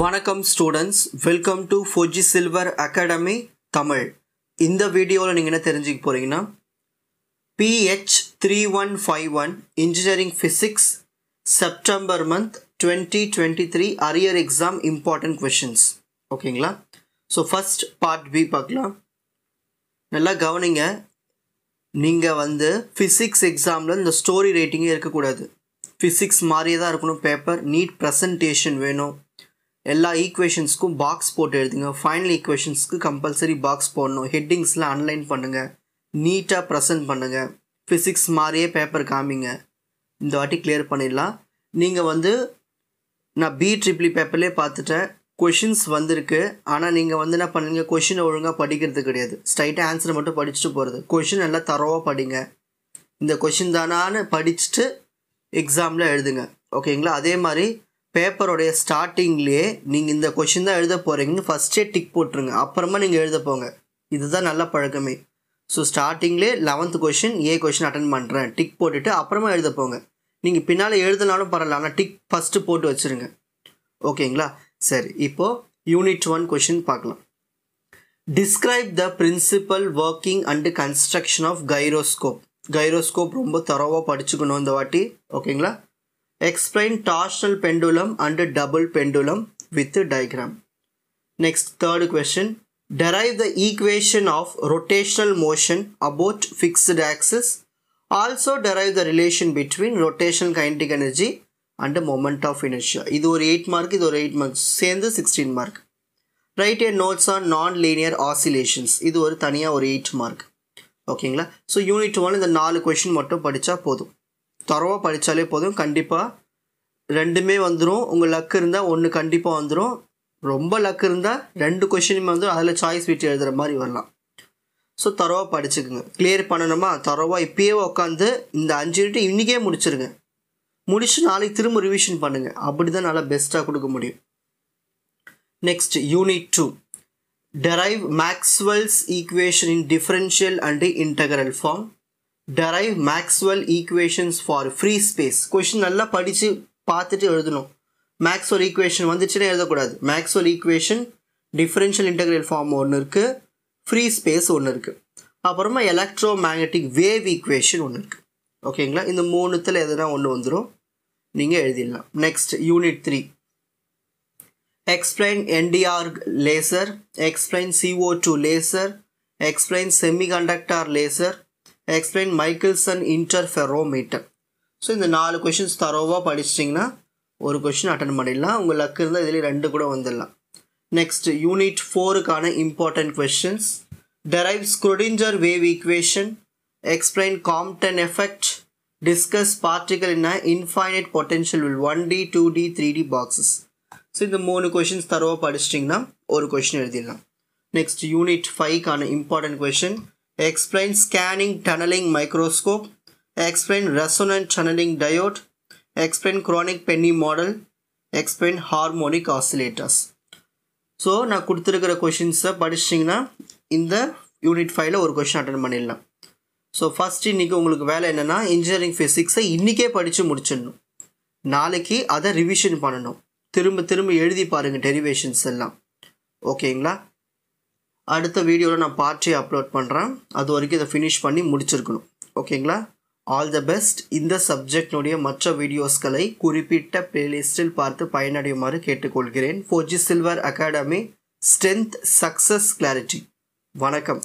வணக்கம் students welcome to four G silver academy Tamil. இந்த வீடியோவில் நீங்கள் என்ன தெரிஞ்சுக்க போகிறீங்கன்னா PH three one five one engineering physics September month twenty twenty three arrear exam important questions ஓகேங்களா ஸோ ஃபஸ்ட் பார்ட் பி பார்க்கலாம். நல்லா கவனிங்க. நீங்கள் வந்து ஃபிசிக்ஸ் எக்ஸாமில் இந்த ஸ்டோரி ரேட்டிங்கே இருக்கக்கூடாது. ஃபிசிக்ஸ் மாதிரியே தான் இருக்கணும் பேப்பர் நீட் ப்ரெசன்டேஷன் வேணும். எல்லா ஈக்குவேஷன்ஸ்க்கும் பாக்ஸ் போட்டு எழுதுங்க. ஃபைனல் ஈக்குவேஷன்ஸ்க்கு கம்பல்சரி பாக்ஸ் போடணும். ஹெட்டிங்ஸ்லாம் அன்லைன் பண்ணுங்கள் நீட்டாக ப்ரெசென்ட் பண்ணுங்கள் ஃபிசிக்ஸ் மாதிரியே பேப்பர் காமிங்க. இந்த வாட்டி கிளியர் பண்ணிடலாம். நீங்கள் வந்து நான் பி ட்ரிப்ளி பேப்பர்லேயே பார்த்துட்டேன். கொஷின்ஸ் வந்திருக்கு. ஆனால் நீங்கள் வந்து என்ன பண்ணுங்க கொஷினை ஒழுங்காக படிக்கிறது கிடையாது. ஸ்ட்ரைட்டாக ஆன்சரை மட்டும் படிச்சுட்டு போகிறது கொஷின் நல்லா தரவாக படிங்க. இந்த கொஷின் தானான்னு படிச்சுட்டு எக்ஸாமில் எழுதுங்க. ஓகேங்களா அதே மாதிரி பேப்பரோடைய ஸ்டார்டிங்லேயே நீங்கள் இந்த கொஷின் தான் எழுத போகிறீங்கன்னு ஃபஸ்ட்டே டிக் போட்டுருங்க. அப்புறமா நீங்கள் எழுத போங்க. இதுதான் நல்ல பழக்கமே. ஸோ ஸ்டார்டிங்லேயே eleventh question A question attend பண்ணுறேன் டிக் போட்டுட்டு அப்புறமா எழுத போங்க. நீங்கள் பின்னால் எழுதினாலும் பரவாயில்ல. ஆனால் டிக் ஃபஸ்ட்டு போட்டு வச்சுருங்க. ஓகேங்களா? சரி இப்போது யூனிட் ஒன் கொஷின் பார்க்கலாம். Describe the principle working and construction of gyroscope gyroscope ரொம்ப தரவாக படிச்சுக்கணும் இந்த வாட்டி. ஓகேங்களா? Explain torsional pendulum and double pendulum with diagram next third question derive the equation of rotational motion about fixed axis. Also derive the relation between rotational kinetic energy and moment of inertia. இது ஒரு eight mark இது ஒரு eight mark சேர்ந்து sixteen mark write a notes on non linear oscillations இது ஒரு தனியாக ஒரு eight mark ஓகேங்களா ஸோ யூனிட் ஒன் இந்த நாலு கொஷின் மட்டும் படித்தா போதும். தரவாக படித்தாலே போதும். கண்டிப்பாக ரெண்டுமே வந்துடும் உங்கள் லக் இருந்தால் ஒன்று கண்டிப்பாக வந்துடும் ரொம்ப லக் இருந்தால் ரெண்டு கொஷினுமே வந்து அதில் சாய்ஸ் விட்டு எழுதுகிற மாதிரி வரலாம். ஸோ தரவாக படிச்சுக்குங்க. கிளியர் பண்ணணுமா? தரவாக இப்பயே உட்காந்து இந்த அஞ்சு யூனிட் இன்றைக்கே முடிச்சிருங்க. முடிச்சு நாளைக்கு திரும்ப ரிவிஷன் பண்ணுங்கள் அப்படி தான் நல்லா பெஸ்ட்டாக கொடுக்க முடியும். Next unit two derive Maxwell's equation in differential and integral form derive Maxwell equations for free space question நல்லா படித்து பார்த்துட்டு எழுதணும். மேக்ஸ்வெல் ஈக்குவேஷன் வந்துச்சுன்னா எழுதக்கூடாது. Maxwell equation differential integral form ஒன்று இருக்குது ஃப்ரீ ஸ்பேஸ் ஒன்று இருக்குது அப்புறமா எலக்ட்ரோ மேக்னெட்டிக் வேவ் ஈக்குவேஷன் ஒன்று இருக்குது ஓகேங்களா இந்த மூணுத்தில் எதுனா ஒன்று வந்துடும் நீங்கள் எழுதிடலாம். Next unit three explain NDR laser, explain CO2 laser, explain semiconductor laser, explain Michelson interferometer so இந்த நாலு கொஷின்ஸ் தரோவாக படிச்சிட்டிங்கன்னா ஒரு கொஷின் அட்டன் பண்ணிடலாம். உங்கள் லக்கு இருந்தால் இதில் ரெண்டு கூட வந்துடலாம். Next unit ஃபோருக்கான important questions derive Schrodinger wave equation explain Compton effect discuss particle in infinite potential well one D two D three D boxes so இந்த மூணு கொஷின்ஸ் தரவாக படிச்சிட்டிங்கன்னா ஒரு கொஷின் எழுதிடலாம். Next unit ஃபைவ்க்கான important question explain scanning tunnelling microscope explain resonant tunnelling diode explain Kronig Penney model explain harmonic oscillators so நான் கொடுத்துருக்கிற கொஷின்ஸை படிச்சிட்டிங்கன்னா இந்த யூனிட் ஃபைவ்ல ஒரு கொஷின் அட்டன் பண்ணிடலாம். ஸோ ஃபஸ்ட் இன்றைக்கி உங்களுக்கு வேலை என்னென்னா இன்ஜினியரிங் ஃபிசிக்ஸை இன்றைக்கே படித்து முடிச்சிடணும். நாளைக்கு அதை ரிவிஷன் பண்ணணும். திரும்ப திரும்ப எழுதி பாருங்கள் டெரிவேஷன்ஸ் எல்லாம் ஓகேங்களா அடுத்த வீடியோவில் நான் பார்ட்டி அப்லோட் பண்ணுறேன் அது வரைக்கும் இதை ஃபினிஷ் பண்ணி முடிச்சிருக்கணும். ஓகேங்களா? ஆல் த பெஸ்ட் இந்த சப்ஜெக்டினுடைய மற்ற வீடியோஸ்களை குறிப்பிட்ட பிளேலிஸ்டில் பார்த்து பயனடையுமாறு கேட்டுக்கொள்கிறேன். Four G silver academy strength success clarity வணக்கம்.